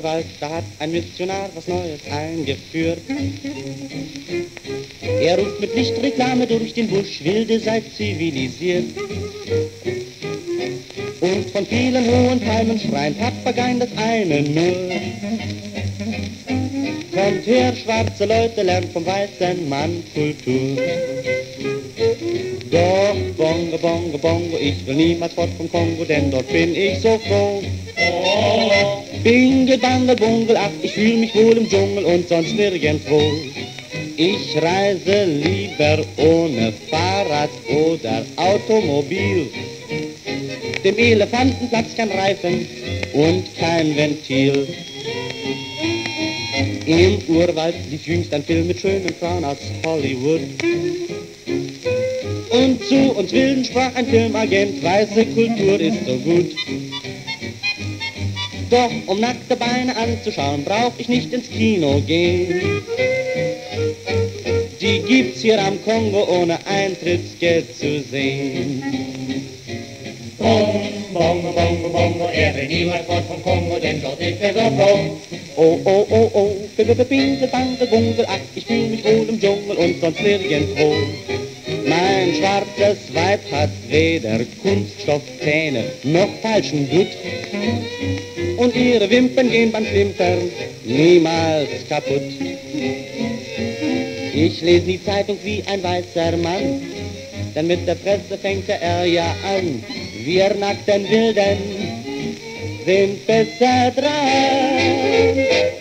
Urwald, da hat ein Missionar was Neues eingeführt. Er ruft mit Lichtreklame durch den Busch, wilde seid zivilisiert. Und von vielen hohen Palmen schreien Papageien das eine nur. Kommt her, schwarze Leute, lernt vom weißen Mann Kultur. Doch, Bongo, Bongo, Bongo, ich will niemals fort vom Kongo, denn dort bin ich so froh. Bingle, Bangle, Bungle, ach, ich fühl mich wohl im Dschungel und sonst nirgendwo. Ich reise lieber ohne Fahrrad oder Automobil. Dem Elefanten platzt kein Reifen und kein Ventil. Im Urwald lief jüngst ein Film mit schönen Frauen aus Hollywood. Und zu uns Wilden sprach ein Filmagent, weiße Kultur ist so gut. Doch um nackte Beine anzuschauen, brauch ich nicht ins Kino gehen. Die gibt's hier am Kongo ohne Eintrittsgeld zu sehen. Bom, bongo, bongo, bongo, er will niemals fort vom Kongo, denn dort ist er so froh. Oh, oh, oh, oh, bingle, bangle, bungle, ach, ich fühl mich wohl im Dschungel und sonst nirgendwo. Mein schwarzes Weib hat weder Kunststoffzähne noch falschen Blut und ihre Wimpern gehen beim Klimpern niemals kaputt. Ich lese die Zeitung wie ein weißer Mann, denn mit der Presse fängt er ja an. Wir nackten Wilden sind besser dran.